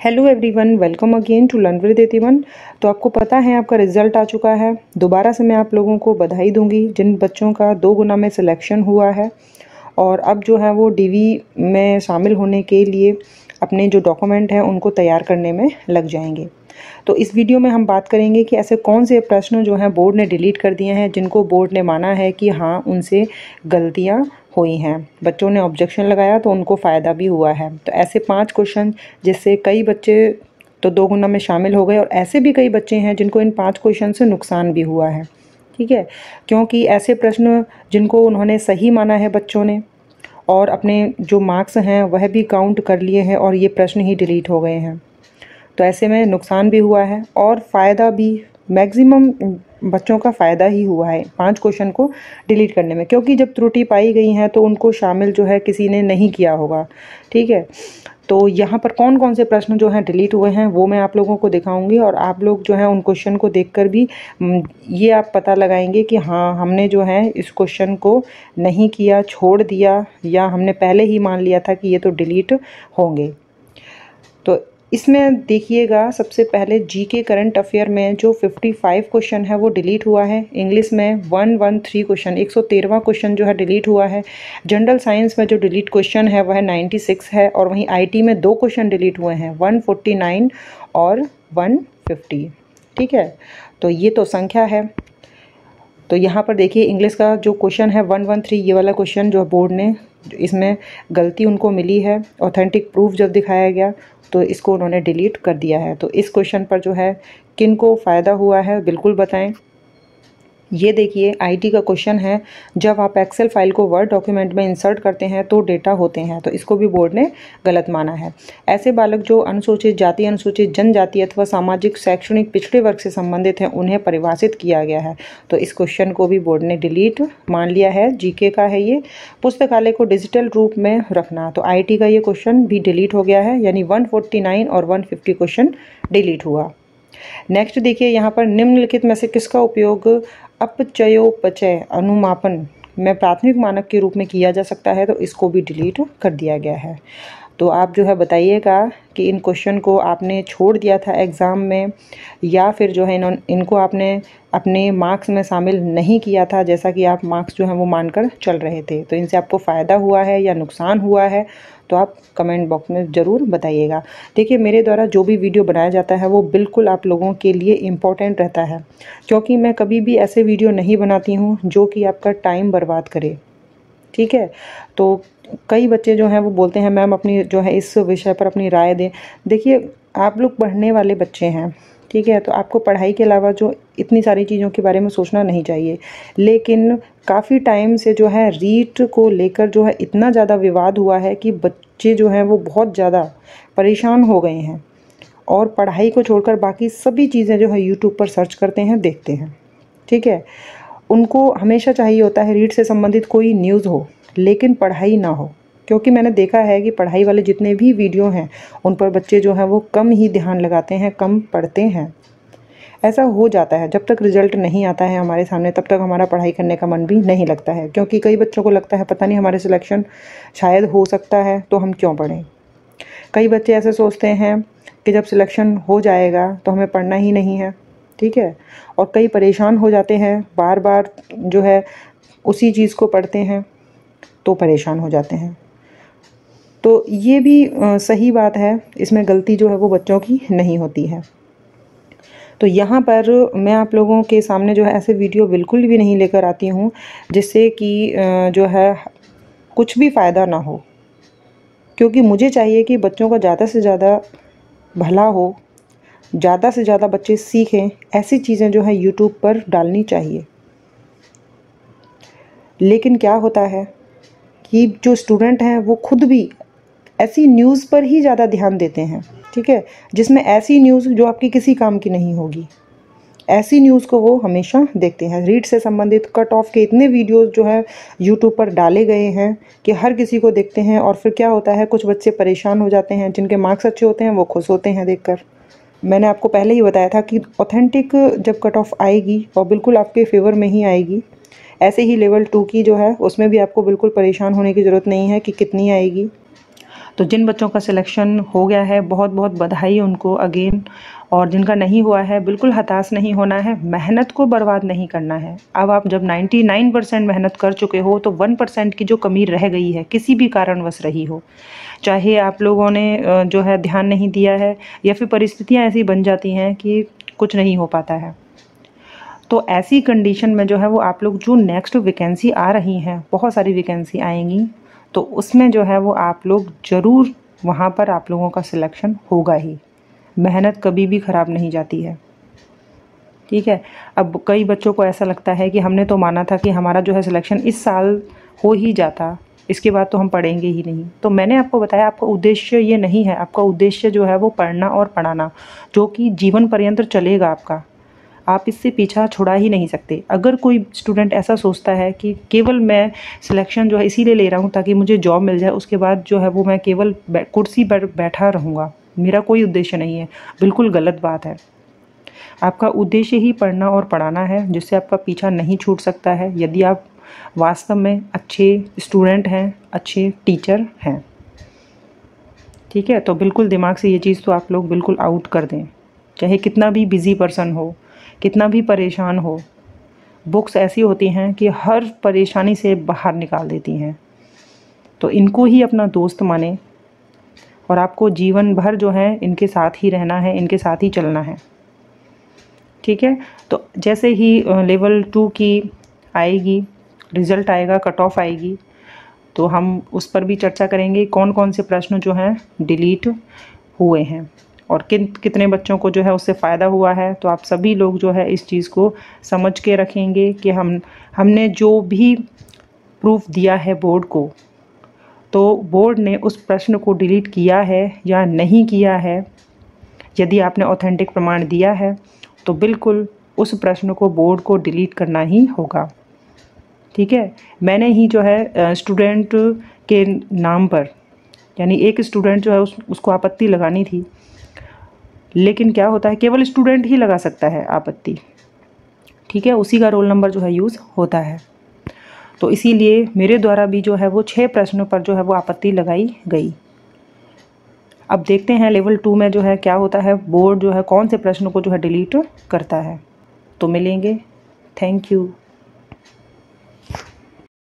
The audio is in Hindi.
Hello everyone welcome again to learn with एतिवन तो आपको पता है, आपका रिज़ल्ट आ चुका है। दोबारा से मैं आप लोगों को बधाई दूँगी, जिन बच्चों का दो गुना में सिलेक्शन हुआ है। और अब जो है वो डीवी में शामिल होने के लिए अपने जो डॉक्यूमेंट हैं, उनको तैयार करने में लग जाएँगे। तो इस वीडियो में हम बात करेंगे कि ऐसे कौन से प्रश्न जो हैं बोर्ड ने डिलीट कर दिए हैं, जिनको बोर्ड ने माना है कि हाँ उनसे गलतियाँ हुई हैं। बच्चों ने ऑब्जेक्शन लगाया तो उनको फ़ायदा भी हुआ है। तो ऐसे पाँच क्वेश्चन जिससे कई बच्चे तो दो गुना में शामिल हो गए और ऐसे भी कई बच्चे हैं जिनको इन पाँच क्वेश्चन से नुकसान भी हुआ है। ठीक है? क्योंकि ऐसे प्रश्न जिनको उन्होंने सही माना है बच्चों ने और अपने जो मार्क्स हैं वह भी काउंट कर लिए हैं और ये प्रश्न ही डिलीट हो गए हैं। तो ऐसे में नुकसान भी हुआ है और फ़ायदा भी मैक्सिमम बच्चों का फ़ायदा ही हुआ है पाँच क्वेश्चन को डिलीट करने में, क्योंकि जब त्रुटि पाई गई हैं तो उनको शामिल जो है किसी ने नहीं किया होगा, ठीक है? तो यहाँ पर कौन कौन से प्रश्न जो हैं डिलीट हुए हैं, वो मैं आप लोगों को दिखाऊँगी और आप लोग जो है उन क्वेश्चन को देखकर भी ये आप पता लगाएँगे कि हाँ हमने जो है इस क्वेश्चन को नहीं किया, छोड़ दिया या हमने पहले ही मान लिया था कि ये तो डिलीट होंगे। तो इसमें देखिएगा, सबसे पहले जी के करंट अफेयर में जो 55 क्वेश्चन है, वो डिलीट हुआ है। इंग्लिश में 113 क्वेश्चन एक क्वेश्चन जो है डिलीट हुआ है। जनरल साइंस में जो डिलीट क्वेश्चन है, वह 96 है और वहीं आईटी में दो क्वेश्चन डिलीट हुए हैं 149 और 150 ठीक है? तो ये तो संख्या है। तो यहाँ पर देखिए इंग्लिश का जो क्वेश्चन है वन वन थ्री ये वाला क्वेश्चन जो बोर्ड ने, इसमें गलती उनको मिली है। ऑथेंटिक प्रूफ जब दिखाया गया तो इसको उन्होंने डिलीट कर दिया है। तो इस क्वेश्चन पर जो है, किन को फ़ायदा हुआ है, बिल्कुल बताएँ। ये देखिए आईटी का क्वेश्चन है। जब आप एक्सेल फ़ाइल को वर्ड डॉक्यूमेंट में इंसर्ट करते हैं तो डेटा होते हैं तो इसको भी बोर्ड ने गलत माना है। ऐसे बालक जो अनुसूचित जाति, अनुसूचित जनजाति अथवा सामाजिक, शैक्षणिक, पिछड़े वर्ग से संबंधित हैं, उन्हें परिभाषित किया गया है। तो इस क्वेश्चन को भी बोर्ड ने डिलीट मान लिया है। जीके का है ये। पुस्तकालय को डिजिटल रूप में रखना। तो आईटी का ये क्वेश्चन भी डिलीट हो गया है, यानी वन और वन क्वेश्चन डिलीट हुआ। नेक्स्ट देखिए, यहाँ पर निम्नलिखित में से किसका उपयोग अपचयोपचय अनुमापन में प्राथमिक मानक के रूप में किया जा सकता है तो इसको भी डिलीट कर दिया गया है। तो आप जो है बताइएगा कि इन क्वेश्चन को आपने छोड़ दिया था एग्ज़ाम में, या फिर जो है इन इनको आपने अपने मार्क्स में शामिल नहीं किया था, जैसा कि आप मार्क्स जो हैं वो मानकर चल रहे थे। तो इनसे आपको फ़ायदा हुआ है या नुकसान हुआ है तो आप कमेंट बॉक्स में ज़रूर बताइएगा। देखिए, मेरे द्वारा जो भी वीडियो बनाया जाता है, वो बिल्कुल आप लोगों के लिए इंपॉर्टेंट रहता है। क्योंकि मैं कभी भी ऐसे वीडियो नहीं बनाती हूँ, जो कि आपका टाइम बर्बाद करे। ठीक है? तो कई बच्चे जो हैं वो बोलते हैं, मैम, अपनी जो है इस विषय पर अपनी राय दें। देखिए, आप लोग पढ़ने वाले बच्चे हैं, ठीक है? तो आपको पढ़ाई के अलावा जो इतनी सारी चीज़ों के बारे में सोचना नहीं चाहिए। लेकिन काफ़ी टाइम से जो है, रीट को लेकर जो है इतना ज़्यादा विवाद हुआ है कि बच्चे जो हैं वो बहुत ज़्यादा परेशान हो गए हैं। और पढ़ाई को छोड़कर बाकी सभी चीज़ें जो है यूट्यूब पर सर्च करते हैं, देखते हैं, ठीक है? उनको हमेशा चाहिए होता है रीड से संबंधित कोई न्यूज़ हो, लेकिन पढ़ाई ना हो। क्योंकि मैंने देखा है कि पढ़ाई वाले जितने भी वीडियो हैं, उन पर बच्चे जो हैं वो कम ही ध्यान लगाते हैं, कम पढ़ते हैं। ऐसा हो जाता है। जब तक रिज़ल्ट नहीं आता है हमारे सामने, तब तक हमारा पढ़ाई करने का मन भी नहीं लगता है। क्योंकि कई बच्चों को लगता है, पता नहीं, हमारे सिलेक्शन शायद हो सकता है तो हम क्यों पढ़ें? कई बच्चे ऐसे सोचते हैं कि जब सिलेक्शन हो जाएगा तो हमें पढ़ना ही नहीं है। ठीक है? और कई परेशान हो जाते हैं बार बार जो है उसी चीज़ को पढ़ते हैं तो परेशान हो जाते हैं। तो ये भी सही बात है, इसमें गलती जो है वो बच्चों की नहीं होती है। तो यहाँ पर मैं आप लोगों के सामने जो है ऐसे वीडियो बिल्कुल भी नहीं लेकर आती हूँ, जिससे कि जो है कुछ भी फ़ायदा ना हो। क्योंकि मुझे चाहिए कि बच्चों का ज़्यादा से ज़्यादा भला हो ज़्यादा से ज़्यादा बच्चे सीखें, ऐसी चीज़ें जो है यूट्यूब पर डालनी चाहिए। लेकिन क्या होता है कि जो स्टूडेंट हैं, वो खुद भी ऐसी न्यूज़ पर ही ज़्यादा ध्यान देते हैं, ठीक है? जिसमें ऐसी न्यूज़ जो आपकी किसी काम की नहीं होगी। ऐसी न्यूज़ को वो हमेशा देखते हैं। रीड से संबंधित कट ऑफ़ के इतने वीडियोस जो है यूट्यूब पर डाले गए हैं कि हर किसी को देखते हैं और फिर क्या होता है, कुछ बच्चे परेशान हो जाते हैं, जिनके मार्क्स अच्छे होते हैं, वो खुश होते हैं देखकर। मैंने आपको पहले ही बताया था कि ऑथेंटिक जब कट ऑफ़ आएगी और बिल्कुल आपके फेवर में ही आएगी, ऐसे ही लेवल टू की जो है, उसमें भी आपको बिल्कुल परेशान होने की ज़रूरत नहीं है कि कितनी आएगी। तो जिन बच्चों का सिलेक्शन हो गया है बहुत बहुत बधाई उनको अगेन और जिनका नहीं हुआ है, बिल्कुल हताश नहीं होना है, मेहनत को बर्बाद नहीं करना है। अब आप जब 99 परसेंट मेहनत कर चुके हो तो वन परसेंट की जो कमी रह गई है, किसी भी कारणवश रही हो। चाहे आप लोगों ने जो है ध्यान नहीं दिया है, या फिर परिस्थितियाँ ऐसी बन जाती हैं कि कुछ नहीं हो पाता है। तो ऐसी कंडीशन में जो है वो आप लोग जो नेक्स्ट वैकेंसी आ रही हैं, बहुत सारी वैकेंसी आएँगी। तो उसमें जो है वो आप लोग ज़रूर वहाँ पर आप लोगों का सिलेक्शन होगा ही। मेहनत कभी भी ख़राब नहीं जाती है। ठीक है? अब कई बच्चों को ऐसा लगता है कि हमने तो माना था कि हमारा जो है सिलेक्शन इस साल हो ही जाता, इसके बाद तो हम पढ़ेंगे ही नहीं। तो मैंने आपको बताया, आपका उद्देश्य ये नहीं है। आपका उद्देश्य जो है वो पढ़ना और पढ़ाना, जो कि जीवन पर्यंत चलेगा आपका। आप इससे पीछा छुड़ा ही नहीं सकते। अगर कोई स्टूडेंट ऐसा सोचता है कि केवल मैं सिलेक्शन जो है इसीलिए ले रहा हूँ ताकि मुझे जॉब मिल जाए, उसके बाद जो है वो मैं केवल कुर्सी पर बैठा रहूँगा। मेरा कोई उद्देश्य नहीं है। बिल्कुल गलत बात है। आपका उद्देश्य ही पढ़ना और पढ़ाना है, जिससे आपका पीछा नहीं छूट सकता है। यदि आप वास्तव में अच्छे स्टूडेंट हैं, अच्छे टीचर हैं। ठीक है? तो बिल्कुल दिमाग से ये चीज़ तो आप लोग बिल्कुल आउट कर दें। चाहे कितना भी बिज़ी पर्सन हो। कितना भी परेशान हो, बुक्स ऐसी होती हैं कि हर परेशानी से बाहर निकाल देती हैं। तो इनको ही अपना दोस्त माने और आपको जीवन भर जो है, इनके साथ ही रहना है, इनके साथ ही चलना है। ठीक है? तो जैसे ही लेवल टू की आएगी, रिज़ल्ट आएगा, कट ऑफ़ आएगी तो हम उस पर भी चर्चा करेंगे कौन कौन से प्रश्न जो हैं, डिलीट हुए हैं। और किन, कितने बच्चों को जो है उससे फ़ायदा हुआ है तो आप सभी लोग जो है इस चीज़ को समझ के रखेंगे कि हम, हमने जो भी प्रूफ दिया है बोर्ड को तो बोर्ड ने उस प्रश्न को डिलीट किया है या नहीं किया है, यदि आपने ऑथेंटिक प्रमाण दिया है तो बिल्कुल उस प्रश्न को बोर्ड को डिलीट करना ही होगा। ठीक है? मैंने ही जो है स्टूडेंट के नाम पर, यानी एक स्टूडेंट जो है उस, उसको आपत्ति लगानी थी लेकिन क्या होता है, केवल स्टूडेंट ही लगा सकता है आपत्ति। ठीक है, उसी का रोल नंबर जो है यूज़ होता है। तो इसीलिए मेरे द्वारा भी जो है वो छः प्रश्नों पर जो है वो आपत्ति लगाई गई। अब देखते हैं लेवल टू में जो है क्या होता है बोर्ड जो है कौन से प्रश्नों को जो है डिलीट करता है। तो मिलेंगे। Thank you